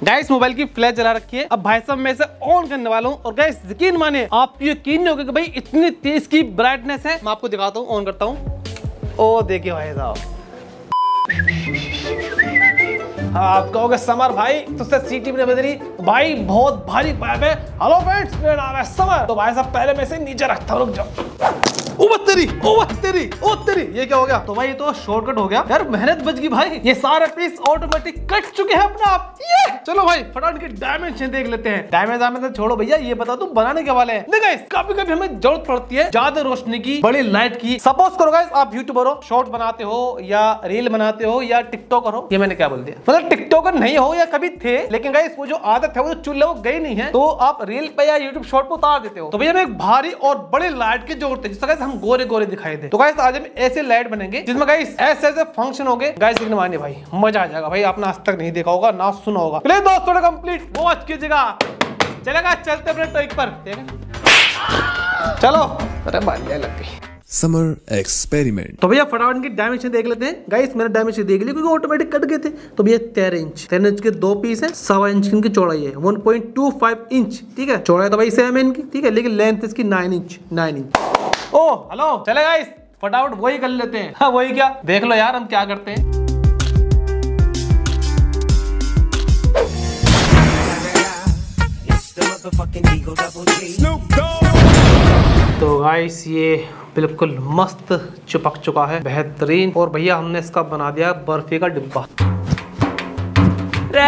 Guys mobile की flash जला रखी है। अब भाई साहब मैं इसे ऑन करने वाला हूँ। और गाइस यकीन माने आप यकीन नहीं होगा कि भाई इतनी तेज की ब्राइटनेस है। मैं आपको दिखाता हूँ ऑन करता हूँ। ओ देखिए भाई साहब। हाँ, आप कहोगे समर भाई तुझसे सीटी भी नहीं बदली। भाई बहुत भारी पाइप है। हेलो फ्रेंड्स मेरा नाम है समर। तो भाई साहब पहले मैं इसे नीचे रखता हूँ रुक जाओ। तेरी, ओ तेरी ओ तेरी। ये क्या हो गया? तो भाई, ये तो शॉर्टकट हो गया। यार, मेहनत बच गई भाई। ये सारे पीस ऑटोमेटिक कट चुके हैं अपने आप। ये! चलो भाई, फटाफट के डायमेंशन देख लेते हैं। डायमेंशन डायमेंशन छोड़ो भैया, ये बता तुम बनाने के वाले हैं। देखो कभी कभी हमें ज़रूरत पड़ती है ज़्यादा रोशनी की, बड़ी लाइट की। सपोज़ करो गाइस आप यूट्यूबर हो शॉर्ट बनाते हो या रील बनाते हो या टिकटॉकर हो, ये मैंने क्या बोल दिया? मतलब टिकटॉकर नहीं हो या कभी थे, लेकिन गाइस वो जो आदत है, वो चुल्ले वो गई नहीं है तो आप रील पे या यूट्यूब शॉर्ट पे उतार देते हो। तो भैया एक भारी और बड़ी लाइट की ज़रूरत है जिससे हम गोरे गोरे दिखाई दे। तो गाइस आज हम ऐसे लाइट बनेंगे जिसमें गाइस ऐसे ऐसे फ़ंक्शन हो गए गाइस लेकिन मानिए भाई मज़ा आ जाएगा। भाई आपने आज तक नहीं देखा होगा ना सुना होगा। प्लीज़ दोस्तों कंप्लीट वॉच कीजिएगा। चलेगा चलते अपने टॉइक पर। चलो। अरे बालियाँ लग गई। समर एक्सपेरिमेंट तो भैया फटाफट की डायमेंशन देख लेते हैं। गाइस मैंने डायमेंशन देख लिया क्योंकि ऑटोमेटिक कट गए थे। तो भैया तेरह इंच तेरह इंच के दो पीस है सवा इंच की चौड़ाई है। One point two five inch ठीक है? चौड़ाई तो भाई सेम है इनकी ठीक है? लेकिन लेंथ इसकी नाइन इंच नाइन इंच ओ हेलो चले गाइस फटाफट वही कर लेते हैं। हाँ वही क्या? देख लो यार हम क्या करते हैं। तो गाइस ये बिल्कुल मस्त चिपक चुका है बेहतरीन। और भैया हमने इसका बना दिया बर्फ़ी का डिब्बा।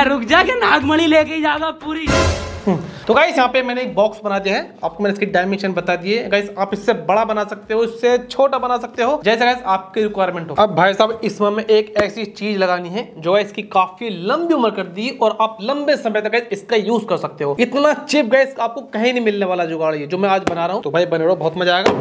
रुक जा के नागमणि लेके जाएगा पूरी। तो गाइस यहाँ पे मैंने एक बॉक्स बना दिया है। आपको मैंने इसकी डायमेंशन बता दिए गाइस आप इससे बड़ा बना सकते हो, इससे छोटा बना सकते हो। जैसे गाइस आपकी रिक्वायरमेंट हो। अब भाई साहब इसमें में एक ऐसी चीज़ लगानी है जो है इसकी काफ़ी लंबी उम्र कर दी और आप लंबे समय तक इसका यूज़ कर सकते हो। इतना चिप गाइस आपको कहीं नहीं मिलने वाला जुगाड़ ये, जो मैं आज बना रहा हूँ। तो भाई, बने रहो, बहुत मज़ा आएगा।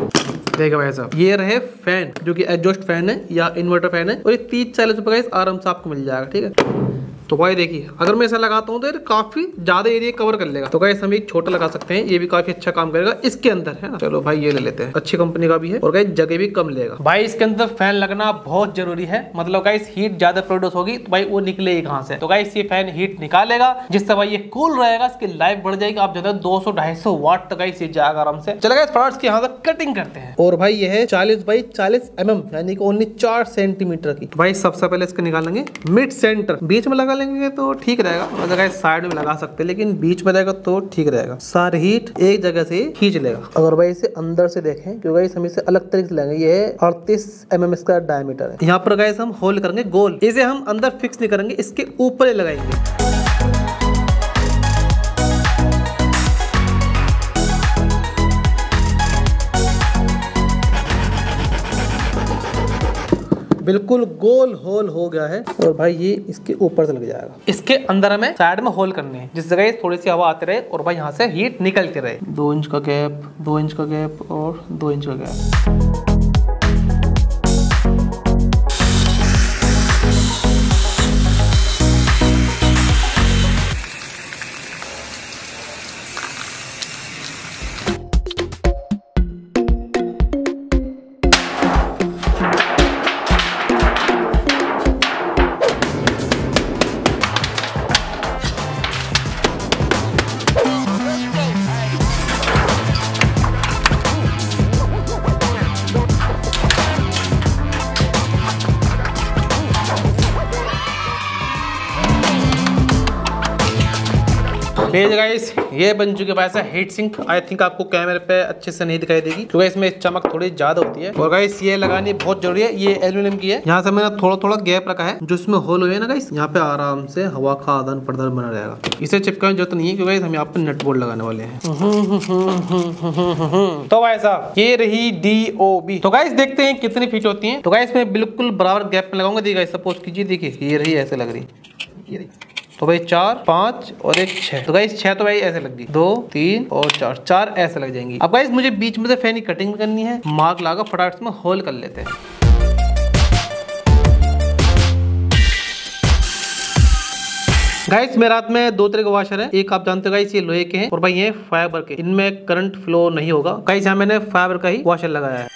देखो भाई साहब, ये रहे फ़ैन जो कि एडजस्ट फ़ैन है या इन्वर्टर फ़ैन है। और ये तीस चालीस रुपए का आराम से आपको मिल जाएगा, ठीक है? तो भाई देखिए अगर मैं ऐसा लगाता हूँ तो ये काफ़ी ज़्यादा एरिया कवर कर लेगा। तो गाइस हम एक छोटा लगा सकते हैं ये भी काफ़ी अच्छा काम करेगा इसके अंदर है ना? चलो भाई ये ले लेते हैं। अच्छी कंपनी का भी है और गाइस जगह भी कम लेगा। भाई इसके अंदर फ़ैन लगना बहुत ज़रूरी है। मतलब गाइस हीट ज़्यादा प्रोड्यूस होगी तो भाई वो निकलेगी कहाँ से? तो गाइस ये फ़ैन हीट निकालेगा जिससे भाई ये कूल रहेगा इसकी लाइफ बढ़ जाएगी। आप ज़्यादा दो सौ ढाई सौ वाट तक गाइस ये जाएगा आराम से। चलो गाइस फटाफट की यहाँ से कटिंग करते हैं। और भाई ये है चालीस बाई चालीस एम एम यानी कि ओनली चार सेंटीमीटर की। भाई सबसे पहले इसको निकालेंगे मिड सेंटर बीच में लगा लेंगे तो ठीक रहेगा। रहेगा जगह साइड में लगा सकते हैं लेकिन बीच में रहेगा तो ठीक रहेगा। सार हीट एक जगह से खींच लेगा। अगर भाई इसे अंदर से देखें क्योंकि हम इसे अलग तरीके से लेंगे ये अड़तीस एम एम स्क्वायर डायमीटर है। यहाँ पर गैस हम होल करेंगे गोल। इसे हम अंदर फिक्स नहीं करेंगे इसके ऊपर ही लगाएँगे। बिल्कुल गोल होल हो गया है। और भाई ये इसके ऊपर से लग जाएगा। इसके अंदर हमें साइड में होल करने हैं जिस जगह थोड़ी सी हवा आती रहे और भाई यहाँ से हीट निकलते रहे। दो इंच का गैप दो इंच का गैप और दो इंच का गैप ये गाइस ये बन चुके पास है हीट सिंक आई थिंक आपको कैमरे पे अच्छे से नहीं दिखाई देगी, क्योंकि इसमें चमक थोड़ी ज़्यादा होती है। और गाइस ये लगानी बहुत ज़रूरी है, ये एल्यूमिनियम की है। यहाँ से मैंने थोड़ा थोड़ा गैप रखा है, जो इसमें होल हुए ना गाइस यहाँ पे आराम से हवा का आदान प्रदान बना रहेगा। इसे चिपकाने ज़रूरत नहीं है, क्योंकि हम यहाँ पे नट बोर्ड लगाने वाले हैं। तो भाई साहब, ये रही डी ओ बी तो गाइस देखते हैं कितनी फीट होती है। तो गाइस मैं बिल्कुल बराबर गैप में लगाऊँगा। देखिए सपोज़ कीजिए, देखिए, ये रही, ऐसे लग रही ये रही। तो भाई चार, पाँच और एक छह तो गाइस छह तो भाई ऐसे लग गई। दो, तीन और चार। चार ऐसे लग जाएँगी। अब गाइस मुझे बीच में से फ़ैन कटिंग करनी है। मार्क लगा, फटाफट में होल कर लेते हैं। गाइस मेरे हाथ में दो तरह के वाशर है। एक आप जानते हो गाइस ये लोहे के हैं और भाई ये फाइबर के। इनमें करंट फ्लो नहीं होगा। गाइस यहाँ मैंने फाइबर का ही वाशर लगाया है।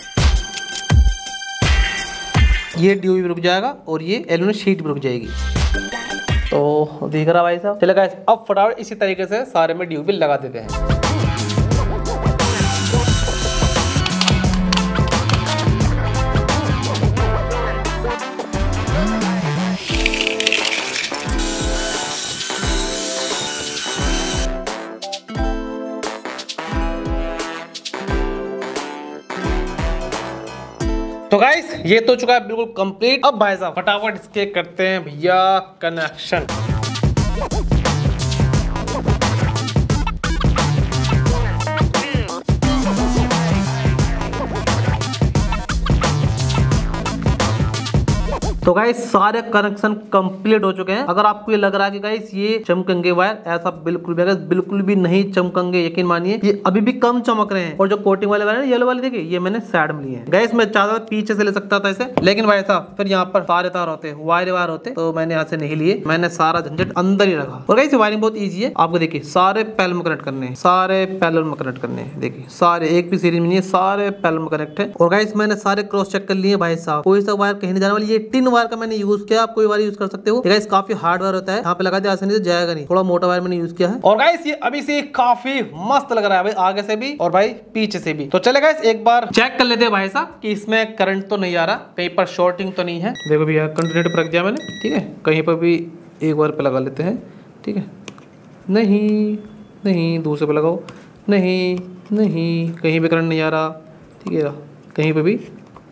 ये ड्यू भी रुक जाएगा और ये एल्यूमिनियम शीट भी रुक जाएगी। तो दिख रहा भाई साहब। चले गाइस अब फटाफट इसी तरीके से सारे में ड्यूबिल लगा देते हैं। ये तो चुका है बिल्कुल कंप्लीट अब भाई साहब, फटाफट इसके करते हैं भैया कनेक्शन तो गाइस सारे कनेक्शन कंप्लीट हो चुके हैं। अगर आपको ये लग रहा है कि गाइस ये चमकेंगे वायर ऐसा बिल्कुल भी बिल्कुल भी नहीं चमकेंगे, यकीन मानिए, ये अभी भी कम चमक रहे हैं। और जो कोटिंग वाले वायर येलो वाले, देखिए, ये मैंने साइड में लिए हैं। गैस मैं चाहता पीछे से ले सकता था इसे, लेकिन भाई साहब, फिर यहाँ पर सारे तार होते वायर वायर होते तो मैंने यहाँ से नहीं लिए। मैंने सारा झंझट अंदर ही रखा। और गाइस वायरिंग बहुत ईजी है। आपको देखिए, सारे पैल में कनेक्ट करने सारे पैल में कनेक्ट करने देखिए, सारे एक भी सीरीज़ में नहीं है, सारे पैल में कनेक्ट है। और गाइस मैंने सारे क्रॉस चेक कर लिए भाई साहब। कोई सा वायर कहीं नहीं जाने वाली, ये टिन वायर का मैंने यूज़ किया आप कोई वायर यूज़ कर सकते हो। गाइस काफ़ी हार्ड वायर होता है यहाँ पे लगा दिया आसानी से जाएगा नहीं। थोड़ा मोटा वायर मैंने यूज़ किया है। और गाइस ये अभी से काफ़ी मस्त लग रहा है भाई आगे से भी और भाई पीछे से भी। तो चले गाइस एक बार चेक कर लेते हैं भाई साहब कि इसमें करंट तो नहीं आ रहा कहीं पर शॉर्टिंग तो नहीं है। देखो भैया कंटिन्यूटर पर रख दिया मैंने ठीक है? कहीं पर भी एक बार पे लगा लेते हैं ठीक है? नहीं नहीं दूसरे पे लगाओ। नहीं नहीं कहीं भी करंट नहीं आ रहा ठीक है? कहीं पे भी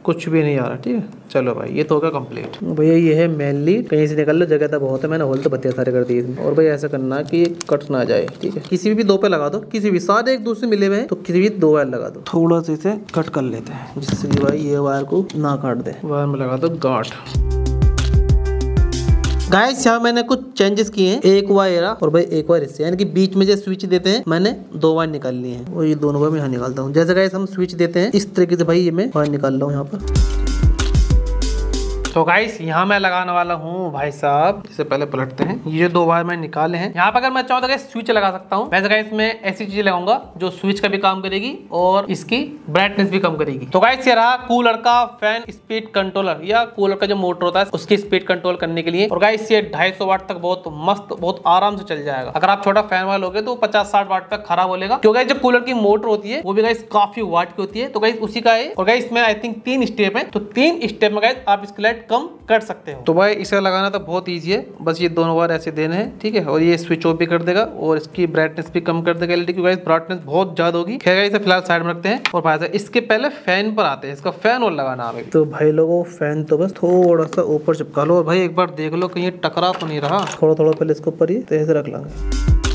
कुछ भी नहीं आ रहा ठीक है? चलो भाई ये तो होगा कंप्लीट भैया ये है मेनली कहीं से निकल लो जगह तो बहुत है मैंने होल तो बतिया सारे कर दिए इसमें। और भाई ऐसा करना कि कट ना जाए ठीक है? किसी भी दो पे लगा दो किसी भी सारे एक दूसरे मिले हुए हैं तो किसी भी दो वायर लगा दो। थोड़ा सा इसे कट कर लेते हैं जिससे कि भाई ये वायर को ना काट दे। वायर में लगा दो गांठ। गाइस यहाँ मैंने कुछ चेंजेस किए हैं। एक वायर और भाई एक वायर इससे यानी कि बीच में जो स्विच देते हैं, मैंने दो वायर निकाल लिए हैं। और ये दोनों वायर मैं यहाँ निकालता हूँ। जैसे गाइस हम स्विच देते हैं, इस तरीके से भाई ये मैं वायर निकाल रहा हूँ यहाँ पर। तो गाइस यहाँ मैं लगाने वाला हूँ भाई साहब। इसे पहले पलटते हैं। ये दो वायर मैं निकाले हैं, यहाँ पर अगर मैं चाहूँ तो स्विच लगा सकता हूँ। वैसे गाइस मैं ऐसी चीज़ लगाऊँगा जो स्विच का भी काम करेगी और इसकी ब्राइटनेस भी कम करेगी। तो गाइस ये रहा कूलर का फ़ैन स्पीड कंट्रोलर या कूलर का जो मोटर होता है, उसकी स्पीड कंट्रोल करने के लिए। और गाइस ये ढाई वाट तक बहुत मस्त, बहुत आराम से चल जाएगा। अगर आप छोटा फ़ैन वाले लोगे तो पचास साठ वाट तक खराब होगा क्योंकि जो कूलर की मोटर होती है, वो भी गाइस काफ़ी वाट की होती है। तो गाइस उसी का है और गाइस में आई थिंक तीन स्टेप है। तो तीन स्टेप में गाइस आप इसकी लाइट कम कर सकते हो। तो भाई इसे लगाना तो बहुत ईजी है। बस ये दोनों बार ऐसे देने हैं ठीक है? और ये स्विच ऑफ़ भी कर देगा और इसकी ब्राइटनेस भी कम कर देगा एलईडी की गाइस ब्राइटनेस बहुत ज़्यादा होगी। खैर इसे फ़िलहाल साइड में रखते हैं और भाई साहब इसके पहले फ़ैन पर आते हैं। इसका फ़ैन और लगाना हमें तो भाई लोगों फ़ैन तो बस थोड़ा सा ऊपर चिपका लो और भाई एक बार देख लो कहीं टकरा तो नहीं रहा। थोड़ा थोड़ा पहले इसके ऊपर ही तो ऐसे रख लेंगे।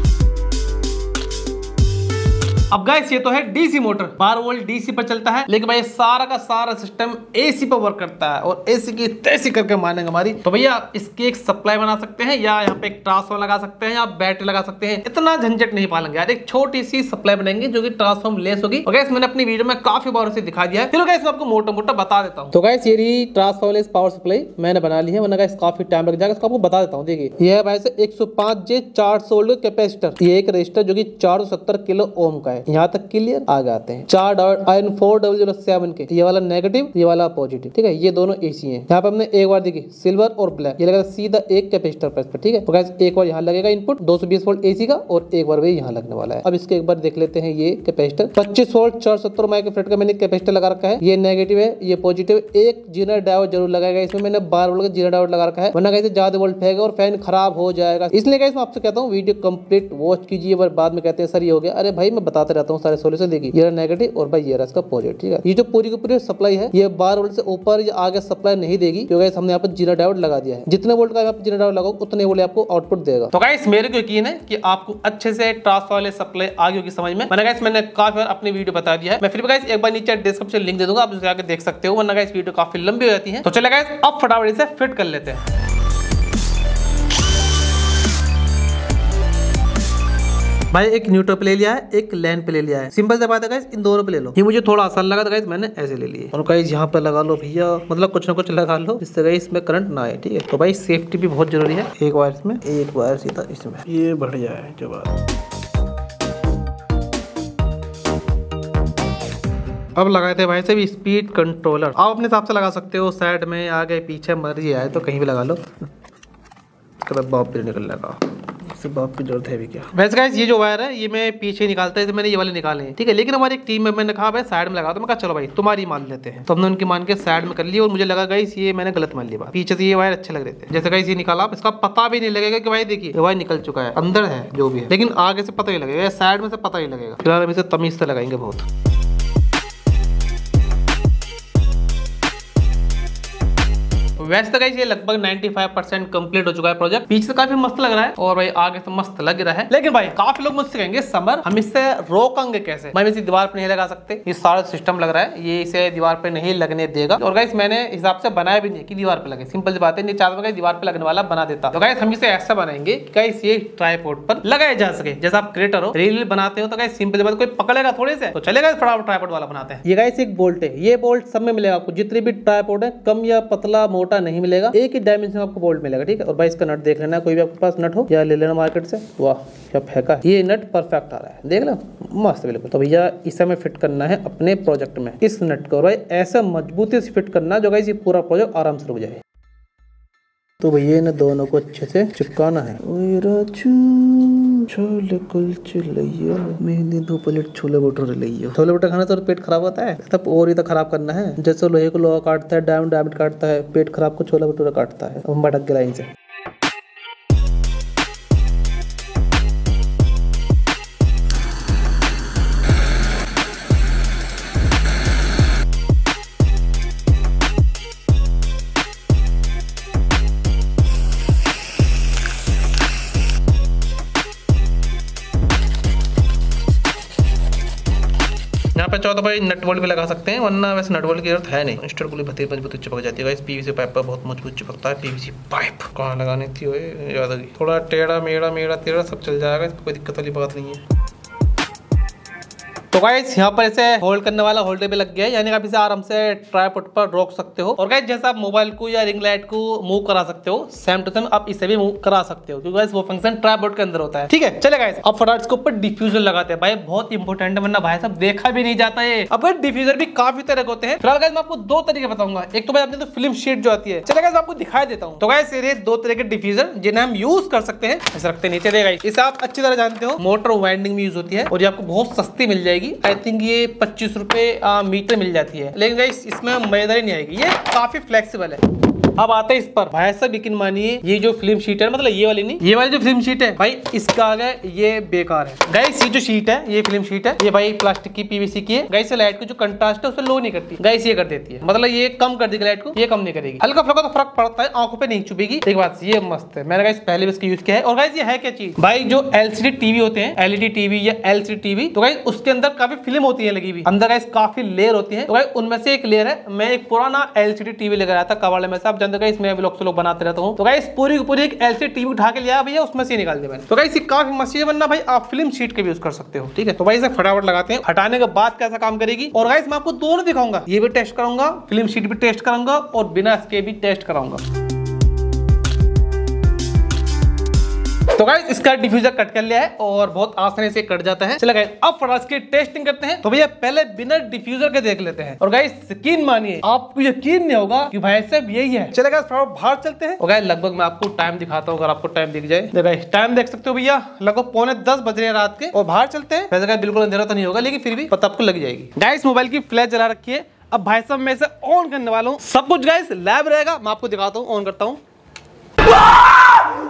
अब गाइस ये तो है डीसी मोटर 12 वोल्ट डीसी पर चलता है, लेकिन भाई सारा का सारा सिस्टम एसी पर वर्क करता है और एसी की तैसी करके मानेंगे हमारी। तो भैया इसकी एक सप्लाई बना सकते हैं या यहाँ पे एक ट्रांसफॉर्म लगा सकते हैं या बैटरी लगा सकते हैं। इतना झंझट नहीं पालेंगे यार। एक छोटी सी सप्लाई बनाएँगे जो कि ट्रांसफॉर्म लेस होगी। और गैस मैंने अपनी वीडियो में काफ़ी बार उसे दिखा दिया है। चलो गैस आपको मोटा मोटा बता देता हूँ। तो गैस ये ट्रांसफॉर्म लेस पावर सप्लाई मैंने बना ली है, वरना गैस काफ़ी टाइम लग जाएगा। आपको बता देता हूँ, देखिए। ये है भाई से एक सौ पाँच जे चार सौ कैपेसिटर। ये एक रजिस्टर जो की चार सौ सत्तर किलो ओम का है। यहाँ तक क्लियर आ जाते हैं। चार dot I N four double zero seven के। ये वाला नेगेटिव ये वाला पॉजिटिव ठीक है? ये दोनों एसी हैं। यहाँ पर हमने एक बार देखिए सिल्वर और ब्लैक ये लगेगा सीधा एक कैपेसिटर पर ठीक है? तो एक बार यहाँ लगेगा इनपुट 220 वोल्ट एसी का और एक बार वही यहाँ लगने वाला है। अब इसके एक बार देख लेते हैं ये कैपेसिटर 25 वोल्ट चार सत्तर माइक्रोफेट का मैंने कैपेसिटर लगा रखा है। ये नेगेटिव है, ये पॉजिटिव एक जीनर डायोड ज़रूर लगाएगा। इसमें मैंने बारह वोल्ट का जीनर डायोड लगा रखा है, वरना कैसे ज़्यादा वोल्ट फेंकेगा और फ़ैन खराब हो जाएगा। इसलिए कैसे मैं आपसे कहता हूँ, वीडियो कंप्लीट वॉच कीजिए। बाद में कहते हैं, सर, ये हो गया। अरे भाई, मैं बताते रहता हूँ सारे सोल्यूशन देखिए ये नेगेटिव और भाई ये इसका पॉजिटिव ठीक है? ये जो पूरी की पूरी सप्लाई है, ये बारह वोल्ट से ऊपर या आगे सप्लाई नहीं देगी, क्योंकि हमने यहाँ पर ज़ीरो डायोड लगा दिया है। जितने वोल्ट का पर ज़ीरो डायोड लगाओ उतने वोल्ट आपको आउटपुट देगा। तो गाइस मेरे को यकीन है कि आपको अच्छे से ट्रांसफॉर्मर सप्लाई आ गई होगी समझ में। मैंने मैंने काफ़ी बार अपनी वीडियो बता दिया है। मैं फिर भी गाइस एक बार नीचे डिस्क्रिप्शन लिंक दे दूँगा, आप उसे आके देख सकते हो, वरना गाइस वीडियो काफ़ी लंबी हो जाती है। तो चले गाइस अब फटाफट इसे फिट कर लेते हैं। भाई, एक न्यूट्रल पे ले लिया है, एक लैन पे ले लिया है। सिंपल से बात है इन दोनों पे ले लो। ये मुझे थोड़ा आसान लगा था मैंने ऐसे ले लिए। और गाइस यहाँ पे लगा लो भैया मतलब कुछ ना कुछ लगा लो, जिससे गाइस इसमें करंट ना आए, ठीक है? तो भाई सेफ्टी भी बहुत ज़रूरी है, एक वायर इसमें एक वायर सीधा इसमें। ये बढ़िया है जो बात अब लगाए थे भाई से भी स्पीड कंट्रोलर आप अपने हिसाब से लगा सकते हो साइड में, आगे, पीछे, मर्ज़ी आए तो कहीं भी लगा लो। बाप निकल लगा। इससे बाप की ज़रूरत है भी क्या? वैसे गाइस ये जो वायर है, ये मैं पीछे निकालता है तो मैंने ये वाले निकाले ठीक है, लेकिन हमारी एक टीम में मैंने कहा, भाई साइड में लगा तो मैं कहा, चलो भाई, तुम्हारी मान लेते हैं। तो हमने उनकी मान के साइड में कर ली, और मुझे लगा गाइस ये मैंने गलत मान ली बात पीछे से ये वायर अच्छे लग रहे थे। जैसे गाइस ये निकाला इसका पता भी नहीं लगेगा कि भाई देखिए वायर निकल चुका है, अंदर है, जो भी है। लेकिन आगे से पता ही लगेगा साइड में से पता ही लगेगा। फ़िलहाल हम इसे तमीज से लगाएँगे बहुत। वैसे तो ये लगभग 95 परसेंट कंप्लीट हो चुका है प्रोजेक्ट पीछे से काफ़ी मस्त लग रहा है और भाई आगे तो मस्त लग रहा है। लेकिन भाई, काफ़ी लोग मुझसे कहेंगे, समर, हम इससे रोकेंगे कैसे? भाई इसे दीवार पर नहीं लगा सकते। ये सारा सिस्टम लग रहा है। ये इसे दीवार पे नहीं लगने देगा। और गाइस, मैंने हिसाब से बनाया भी नहीं कि दीवार पे लगे। सिंपल बात है चाहता दीवार पे लगने वाला बना देता। तो गाइस, हम इसे ऐसा बनाएँगे गाइस, ये ट्राईपोर्ट पर लगाया जा सके। जैसा आप क्रिएटर हो रील बनाते हो तो गाइस, सिंपल बात, कोई पकड़ेगा थोड़े से तो चलेगा फटाफट ट्राईपोर्ट वाला बनाते हैं। ये गाइस, एक बोल्ट है। ये बोल्ट सब में मिलेगा आपको। जितने भी ट्राईपोर्ट है, कम या पतला, मोटा नहीं मिलेगा, एक ही डायमेंशन आपको बोल्ट मिलेगा, ठीक है? और भाई इसका नट देख लेना, कोई भी आपके पास नट हो, या ले लेना मार्केट से। वाह, क्या फेंका ये नट परफेक्ट आ रहा है, देख लो, मस्त बिल्कुल। तो भैया, इसे हमें फिट करना है अपने प्रोजेक्ट में, इस नट को। भाई, ऐसा मजबूती से फिट करना जो गाइस ये पूरा प्रोजेक्ट आराम से रुक जाए। तो भैया इन्हें दोनों को अच्छे से चिपकाना है। मैंने दो प्लेट छोले भटूरे लइयो छोले भटूरे खाने तो पेट खराब होता है? तब और ही तो खराब करना है। जैसे लोहे को लोहा काटता है डायमंड डायमंड काटता है पेट खराब को छोले भटूरे काटता है। हम भटक गए लाइन से। यहाँ पे चाहो तो भाई नट बोल्ट भी लगा सकते हैं, वरना वैसे नट बोल्ट की ज़रूरत है नहीं। इंस्टर गुली भती मज़बूत चिपक जाती है। पीवीसी पाइप पर बहुत मज़बूत चिपकता है। पीवीसी पाइप कहाँ लगानी थी याद गई। थोड़ा टेढ़ा, मेढ़ा मेढ़ा, तेढ़ा सब चल जाएगा इसको कोई दिक्कत वाली बात नहीं है। तो गाइस यहाँ पर इसे होल्ड करने वाला होल्डर भी लग गया है, यानी आप इसे आराम से ट्राईपोर्ट पर रोक सकते हो। और गाइस जैसा आप मोबाइल को या रिंग लाइट को मूव करा सकते हो सेम टू सेम आप इसे भी मूव करा सकते हो, क्योंकि वो फ़ंक्शन ट्राईपोर्ट के अंदर होता है। ठीक है, चले गाइस अब फटाफट इसके ऊपर डिफ्यूजर लगाते हैं। भाई, बहुत इंपॉर्टेंट है, वरना भाई साहब देखा भी नहीं जाता है अब डिफ्यूजर भी काफ़ी तरह के होते हैं। फ़िलहाल गाइस मैं आपको दो तरीके बताऊँगा। एक तो भाई अपने तो फ़िल्म शीट जो आती है। चले गाइस आपको दिखाई देता हूँ। तो गाइस ये दो तरह के डिफ्यूजर जिन्हें हम यूज़ कर सकते हैं। ऐसे रखते नीचे देगा इसे आप अच्छी तरह जानते हो। मोटर वाइंडिंग में यूज़ होती है, और ये आपको बहुत सस्ती मिल जाएगी। आई थिंक ये पच्चीस रुपए मीटर मिल जाती है। लेकिन गाइस इसमें मजेदारी नहीं आएगी। ये काफ़ी फ्लेक्सिबल है। अब आते हैं इस पर। भाई साहब, यकीन मानिए, ये जो फ़िल्म शीट है मतलब ये वाली नहीं, ये वाली जो फ़िल्म शीट है, भाई, इसका आगे ये बेकार है। गाइस ये जो शीट है, ये फ़िल्म शीट है, ये भाई प्लास्टिक की पीवीसी की है। गाइस लाइट की जो कंट्रास्ट है, उसे लो नहीं करती। गाइस ये कर देती है। मतलब ये कम कर देगी लाइट को, ये कम नहीं करेगी। हल्का फुल्का तो फ़र्क पड़ता है, आँखों पे नहीं चुभेगी। एक बात, ये मस्त है। मैंने गाइस पहले भी इसका यूज़ किया है। और गाइस ये है क्या चीज़? भाई, जो एलसीडी टीवी होते हैं एलईडी टीवी या एलसीडी टीवी तो गाइस उसके अंदर काफ़ी फ़िल्म होती है लगी हुई। अंदर गाइस काफ़ी लेयर होती है। तो गाइस उनमें से एक लेयर है, मैं एक पुराना एलसीडी टीवी लेकर आया था, कवाड़े में से। आप जानते गाइस मैं ब्लॉग लोग बनाते रहता हूँ। तो गाइस पूरी पूरी एक एलसीडी टीवी उठा के लिया भैया, उसमें से निकाल दिया मैंने। तो गाइस काफ़ी मशीन है वरना भाई, आप फ़िल्म शीट के भी यूज़ कर सकते हो, ठीक है? तो भाई, इसे फटाफट लगाते हैं। हटाने के बाद कैसा काम करेगी? और गाइस मैं आपको दोनों दिखाऊँगा। ये भी टेस्ट कराऊँगा फ़िल्म शीट भी टेस्ट कराऊँगा और बिना इसके भी टेस्ट कराऊँगा। तो गाइस इसका डिफ्यूजर कट कर लिया है और बहुत आसानी से कट जाता है। चलो गाइस अब फटाफट की टेस्टिंग करते हैं। तो भैया, पहले बिना डिफ्यूजर के देख लेते हैं। और गाइस यकीन मानिए, आपको यकीन नहीं होगा कि भाई साहब यही है। चले गाइस फटाफट बाहर चलते हैं। और गाइस लगभग मैं आपको टाइम दिखाता हूँ, अगर आपको टाइम दिख जाए। गाइस टाइम देख सकते हो भैया, लगभग पौने दस बज रहे हैं रात के। और बाहर चलते हैं। वैसे गाइस बिल्कुल अंधेरा तो नहीं होगा, लेकिन फिर भी पता आपको लग जाएगी। गाइस मोबाइल की फ्लैश जला रखी है। अब भाई साहब, मैं इसे ऑन करने वाला हूँ। सब कुछ गाइस लैब रहेगा। मैं आपको दिखाता हूँ ऑन करता हूँ।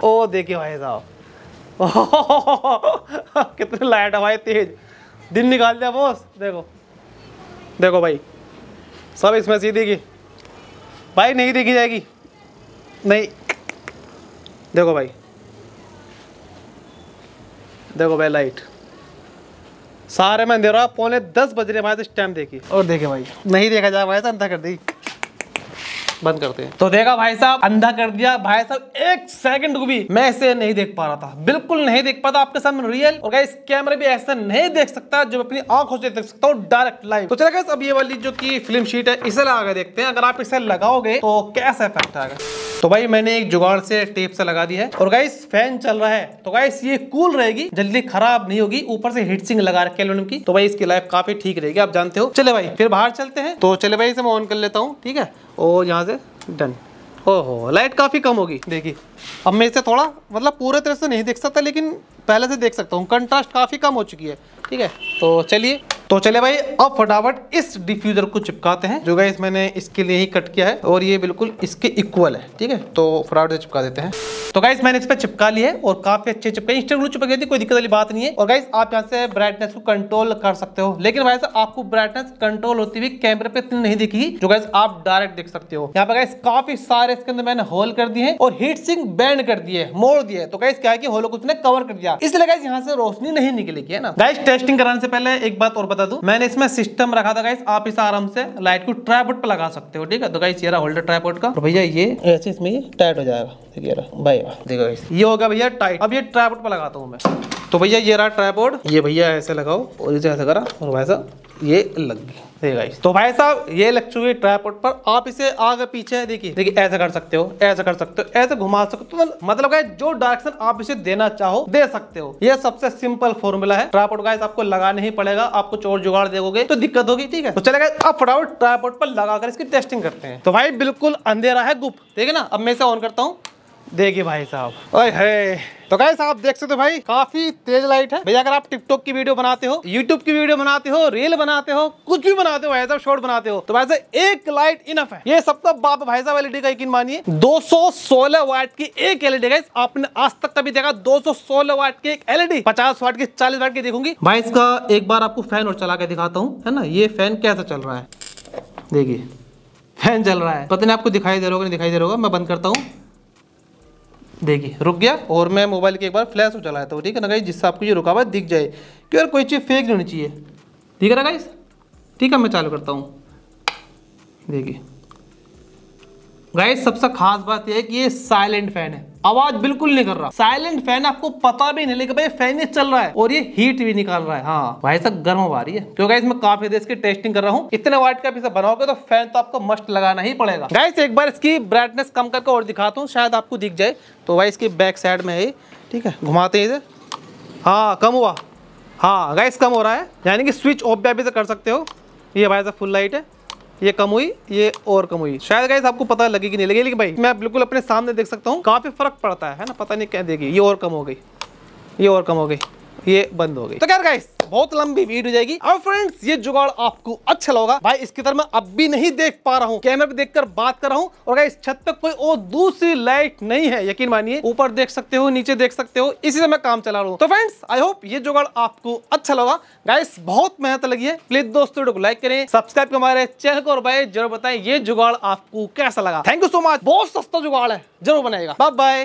ओ, देखिए भाई साहब। कितने लाइट है भाई तेज। दिन निकाल दिया बॉस। देखो। देखो भाई। सब इसमें सीधी की। भाई नहीं देखी जाएगी। नहीं। देखो भाई। देखो भाई लाइट। सारे में अंधेरा पौने दस बज रहे भाई इस टाइम देखी। और देखे भाई। नहीं देखा जाए भाई तो अंधा कर दी। बंद करते हैं। तो देखा भाई साहब, अंधा कर दिया। भाई साहब, एक सेकंड को भी मैं इसे नहीं देख पा रहा था। बिल्कुल नहीं देख पाता आपके सामने रियल और इस कैमरे भी ऐसा नहीं देख सकता जो अपनी आँखों से देख सकता हूँ डायरेक्ट लाइव तो चलेगा अब ये वाली जो की फ़िल्म शीट है, इसे लगा देखते हैं। अगर आप इसे लगाओगे तो कैसा इफ़ेक्ट आएगा? तो भाई मैंने एक जुगाड़ से टेप से लगा दी है। और गाइस फ़ैन चल रहा है। तो गाइस ये कूल रहेगी। जल्दी खराब नहीं होगी। ऊपर से हीट सिंग लगा रखे एल्यूमिनियम की। तो भाई इसकी लाइफ काफ़ी ठीक रहेगी। आप जानते हो। चले भाई, फिर बाहर चलते हैं। तो चले भाई, इसे मैं ऑन कर लेता हूँ। ठीक है? और यहाँ से डन ओहो लाइट काफ़ी कम होगी। देखिए। अब मैं इसे थोड़ा मतलब पूरे तरह से नहीं देख सकता, लेकिन पहले से देख सकता हूँ। कंट्रास्ट काफ़ी कम हो चुकी है। ठीक है? तो चलिए। तो चले भाई, अब फटाफट इस डिफ्यूजर को चिपकाते हैं। जो गाइस मैंने इसके लिए ही कट किया है, और ये बिल्कुल इसके इक्वल है, ठीक है? तो फटाफट से चिपका देते हैं। तो गाइस मैंने इस पर चिपका लिया है, और काफ़ी अच्छे चिपके इंस्टेंट ग्लू चिपक गई थी, कोई दिक्कत वाली बात नहीं है। और गाइस आप यहाँ से ब्राइटनेस को कंट्रोल कर सकते हो। लेकिन भाई साहब, आपको ब्राइटनेस कंट्रोल होती हुई कैमरे पे इतनी नहीं दिखी जो गाइस आप डायरेक्ट देख सकते हो। यहाँ पे गाइस काफ़ी सारे इसके अंदर मैंने होल कर दिए और हीट सिंक बैंड कर दिए मोड़ दिए तो गाइस क्या है कि होलो को उसने कवर कर दिया। इसलिए गाइस यहाँ से रोशनी नहीं निकलेगी, है ना? गाइस टेस्टिंग कराने से पहले एक बात और बता दूँ। मैंने इसमें सिस्टम रखा था गाइस आप इस आराम से लाइट को ट्राईपोर्ट पर लगा सकते हो, ठीक है? तो गाइस ये रहा होल्डर ट्राईपोर्ट का। भैया, ये ऐसे इसमें ये टाइट हो जाएगा। ठीक है भाई देखो गाइस ये हो गया भैया टाइट अब ये ट्राईपोर्ट पर लगाता हूँ मैं। तो भैया, ये रहा ट्राईपोर्ट ये भैया ऐसे लगाओ, और इसे ऐसे करा, और वैसा ये लग देखिए गाइस तो भाई साहब, ये लग चुकी है ट्राईपोर्ट पर। आप इसे आगे पीछे, देखिए देखिए, ऐसे कर सकते हो, ऐसे कर सकते हो, ऐसे घुमा सकते हो। मतलब गाइस जो डायरेक्शन आप इसे देना चाहो, दे सकते हो। ये सबसे सिंपल फॉर्मूला है। ट्राईपोर्ट गाइस आपको लगाना ही पड़ेगा। आपको चोर जुगाड़ देखोगे तो दिक्कत होगी, ठीक है? तो चले चलेगा आप फटाफट ट्राईपोर्ट पर लगाकर इसकी टेस्टिंग करते हैं। तो भाई, बिल्कुल अंधेरा है गुप ठीक है ना? अब मैं इसे ऑन करता हूँ। देखिए भाई साहब। है। तो गाइस आप देख सकते हो भाई, काफ़ी तेज लाइट है। भैया, अगर आप टिकटॉक की वीडियो बनाते हो यूट्यूब की वीडियो बनाते हो रील बनाते हो, कुछ भी बनाते हो, भाई साहब शॉर्ट बनाते हो तो भाई साहब, एक लाइट इनफ है। ये सबका बाप भाई साहब एलईडी का यकीन मानिए। 216 वाट की एक एलईडी गाइस आपने आज तक कभी देखा 216 वाट की एक एलईडी 50 वाट की 40 वाट की देखूँगी। भाई, इसका एक बार आपको फ़ैन और चला के दिखाता हूँ, है ना? ये फ़ैन कैसा चल रहा है? देखिए फ़ैन चल रहा है। पता नहीं आपको दिखाई दे रहा होगा, नहीं दिखाई दे रहा होगा, मैं बंद करता हूँ। देखिए रुक गया और मैं मोबाइल के एक बार फ्लैश चलाया था ठीक है ना गाइस जिससे आपको ये रुकावट दिख जाए। कि यार, कोई चीज़ फेक नहीं होनी चाहिए। ठीक है ना गाइस ठीक है, मैं चालू करता हूँ। देखिए। गाइस सबसे खास बात यह है कि ये साइलेंट फ़ैन है। आवाज़ बिल्कुल नहीं कर रहा। साइलेंट फ़ैन आपको पता भी नहीं, लेकिन भाई फ़ैन ही चल रहा है और ये हीट भी निकाल रहा है। हाँ भाई साहब, गर्म आ रही है। क्योंकि इसमें काफ़ी देर इसकी टेस्टिंग कर रहा हूँ। इतने वाट का पीछा बनाओगे तो फ़ैन तो आपको मस्ट लगाना ही पड़ेगा। गाइस एक बार इसकी ब्राइटनेस कम करके और दिखाता हूँ, शायद आपको दिख जाए। तो भाई, इसकी बैक साइड में है ठीक है, घुमाते हैं इधर हाँ कम हुआ। हाँ गैस कम हो रहा है। यानी कि स्विच ऑफ़ भी अभी से कर सकते हो। ये भाई साहब फुल लाइट है। ये कम हुई, ये और कम हुई। शायद गाइस आपको पता लगेगी नहीं लगे, लेकिन भाई, मैं बिल्कुल अपने सामने देख सकता हूँ, काफ़ी फ़र्क पड़ता है ना? पता नहीं क्या देगी। ये और कम हो गई, ये और कम हो गई, ये बंद हो गई। तो क्या गाइस बहुत लंबी वीडियो जाएगी। अब फ्रेंड्स ये जुगाड़ आपको अच्छा लगा। भाई, इसकी तरह मैं अब भी नहीं देख पा रहा हूँ। कैमरे पे देखकर बात कर रहा हूँ। और गाइस छत पे कोई और दूसरी लाइट नहीं है, यकीन मानिए। ऊपर देख सकते हो, नीचे देख सकते हो, इसी से मैं काम चला रहा हूँ। तो फ्रेंड्स आई होप ये जुगाड़ आपको अच्छा लगा। गाइस बहुत मेहनत लगी है। प्लीज़ दोस्तों को लाइक करें सब्सक्राइब करें हमारे चैनल को। और भाई, ज़रूर बताएँ ये जुगाड़ आपको कैसा लगा। थैंक यू सो मच बहुत सस्ता जुगाड़ है। ज़रूर बनाएगा बाय बाय